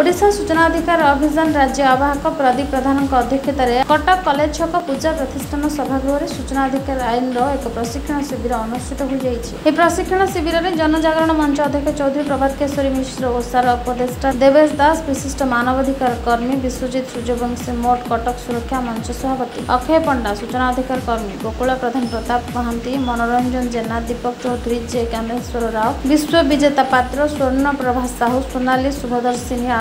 ଓଡ଼ିଶା ସୂଚନା ଅଧିକାର ଅଭିଯାନ ରାଜ୍ୟ ଆବାହକ ପ୍ରଦୀପ ପ୍ରଧାନଙ୍କ ଅଧ୍ୟକ୍ଷତାରେ କଟକ କଲେଜ ଛକ ପୂଜା ପ୍ରତିଷ୍ଠାନ ସଭାଗୃହରେ ସୂଚନା ଅଧିକାର ଆଇନର ଏକ ପ୍ରଶିକ୍ଷଣ ଶିବିର ଅନୁଷ୍ଠିତ ହୋଇଯାଇଛି ଏହି ପ୍ରଶିକ୍ଷଣ ଶିବିରରେ ଜନଜାଗରଣ ମଞ୍ଚ ଅଧ୍ୟକ୍ଷ ଚୌଧୁରୀ ପ୍ରଭାତ କେଶରୀ ମିଶ୍ର ଓଷାର ଉପଦେଷ୍ଟା ଦେବେଶ ଦାସ ବିଶିଷ୍ଟ ମାନବାଧିକାର କର୍ମୀ ବିଶ୍ୱଜିତ ସୂର୍ଯ୍ୟବଂଶୀ ମୋଟ କଟକ ସୁରକ୍ଷା ମଞ୍ଚ ସଭାପତି ଅକ୍ଷୟ ପଣ୍ଡା ସୂଚନା ଅଧିକାର କର୍ମୀ ଗୋକୁଳ ପ୍ରଧାନ ପ୍ରତାପ ମହାନ୍ତି ମନୋରଞ୍ଜନ ଜେନା ଦୀପକ ଚୌଧୁରୀ ଜେ କାମେଶ୍ୱର ରାଓ ବିଶ୍ୱ ବିଜେତା ପାତ୍ର ସ୍ୱର୍ଣ୍ଣପ୍ରଭା ସାହୁ ସୋନାଲି ଶୁଭଦର୍ଶିନୀ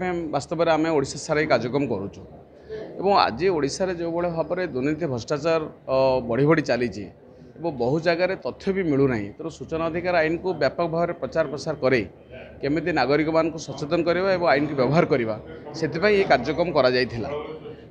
ପାଇଁ ବାସ୍ତବରେ ଆମେ ଓଡ଼ିଶା ସାରା ଏଇ କାର୍ଯ୍ୟକ୍ରମ କରୁଛୁ ଏବଂ ଆଜି ଓଡ଼ିଶାରେ ଯେଉଁଭଳି ଭାବରେ ଦୁର୍ନୀତି ଭ୍ରଷ୍ଟାଚାର ବଢ଼ି ବଢ଼ି ଚାଲିଛି ଏବଂ ବହୁ ଜାଗାରେ ତଥ୍ୟ ବି ମିଳୁନାହିଁ ତେଣୁ ସୂଚନା ଅଧିକାର ଆଇନକୁ ବ୍ୟାପକ ଭାବରେ ପ୍ରଚାର ପ୍ରସାର କରେଇ କେମିତି ନାଗରିକମାନଙ୍କୁ ସଚେତନ କରିବା ଏବଂ ଆଇନକୁ ବ୍ୟବହାର କରିବା ସେଥିପାଇଁ ଏହି କାର୍ଯ୍ୟକ୍ରମ କରାଯାଇଥିଲା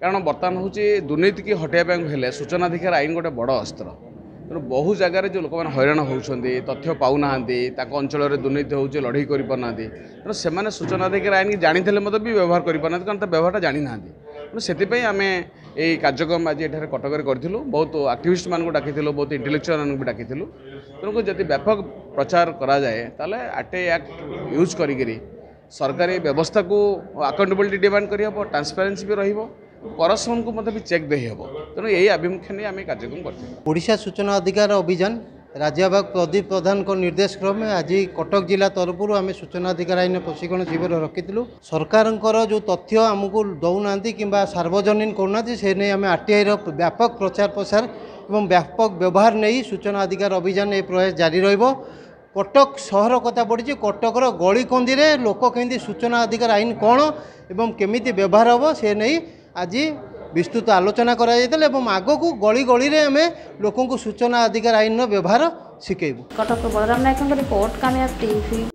କାରଣ ବର୍ତ୍ତମାନ ହେଉଛି ଦୁର୍ନୀତିକି ହଟାଇବା ପାଇଁ ହେଲେ ସୂଚନାଧିକାର ଆଇନ ଗୋଟେ ବଡ଼ ଅସ୍ତ୍ର ତେଣୁ ବହୁ ଜାଗାରେ ଯେଉଁ ଲୋକମାନେ ହଇରାଣ ହେଉଛନ୍ତି ତଥ୍ୟ ପାଉନାହାନ୍ତି ତାଙ୍କ ଅଞ୍ଚଳରେ ଦୁର୍ନୀତି ହେଉଛି ଲଢ଼େଇ କରିପାରୁନାହାନ୍ତି ତେଣୁ ସେମାନେ ସୂଚନା ଅଧିକାର ଆଇନକି ଜାଣିଥିଲେ ମଧ୍ୟ ବି ବ୍ୟବହାର କରିପାରୁନାହାନ୍ତି କାରଣ ତା ବ୍ୟବହାରଟା ଜାଣିନାହାନ୍ତି ତେଣୁ ସେଥିପାଇଁ ଆମେ এই কার্যক্রম আজি এখানে কটকরে করেছিল বহুত আক্টিভিস্ট মানুষ ডাকিছিল বহুত ইন্টেলেকচুয়াল মানুষ ডাকিছিল তেমক যদি ব্যাপক প্রচার করা যায় তাহলে আটে আক্ট ইউজ করি সরকারি ব্যবস্থা আকউন্টেবিলিটি ডিমান্ড করি হব ট্রান্সপারেন্সি বি রহব ପରସ୍ପରଙ୍କୁ ମଧ୍ୟ ବି ଚେକ୍ ଦେଇ ହେବ ତେଣୁ ଏହି ଆଭିମୁଖ୍ୟ ନେଇ ଆମେ କାର୍ଯ୍ୟକ୍ରମ କରିଥିଲୁ ଓଡ଼ିଶା ସୂଚନା ଅଧିକାର ଅଭିଯାନ ରାଜ୍ୟବାଗ ପ୍ରଦୀପ ପ୍ରଧାନଙ୍କ ନିର୍ଦ୍ଦେଶ କ୍ରମେ ଆଜି କଟକ ଜିଲ୍ଲା ତରଫରୁ ଆମେ ସୂଚନାଧିକାର ଆଇନ ପ୍ରଶିକ୍ଷଣ ଶିବିର ରଖିଥିଲୁ ସରକାରଙ୍କର ଯେଉଁ ତଥ୍ୟ ଆମକୁ ଦେଉନାହାନ୍ତି କିମ୍ବା ସାର୍ବଜନୀନ କରୁନାହାନ୍ତି ସେ ନେଇ ଆମେ ଆର୍ଟିଆଇର ବ୍ୟାପକ ପ୍ରଚାର ପ୍ରସାର ଏବଂ ବ୍ୟାପକ ବ୍ୟବହାର ନେଇ ସୂଚନା ଅଧିକାର ଅଭିଯାନ ଏ ପ୍ରୟାସ ଜାରି ରହିବ কটক সহর কথা পড়ছে কটকর গলিকন্দিরে লোক কেমি সূচনা অধিকার আইন কোণ এবং কেমিতি ব্যবহার হব সে নেই ଆଜି ବିସ୍ତୃତ ଆଲୋଚନା କରାଯାଇଥିଲା ଏବଂ ଆଗକୁ ଗଳି ଗଳିରେ ଆମେ ଲୋକଙ୍କୁ ସୂଚନା ଅଧିକାର ଆଇନର ବ୍ୟବହାର ଶିଖେଇବୁ କଟକରୁ ବଳରାମ ନାୟକଙ୍କ ରିପୋର୍ଟ କାମିଆ ଟିଭି